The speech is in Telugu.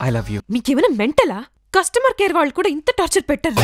ఐ లవ్ యూ మీకేమైనా మెంటలా? కస్టమర్ కేర్ వాళ్ళు కూడా ఇంత టార్చర్ పెట్టరు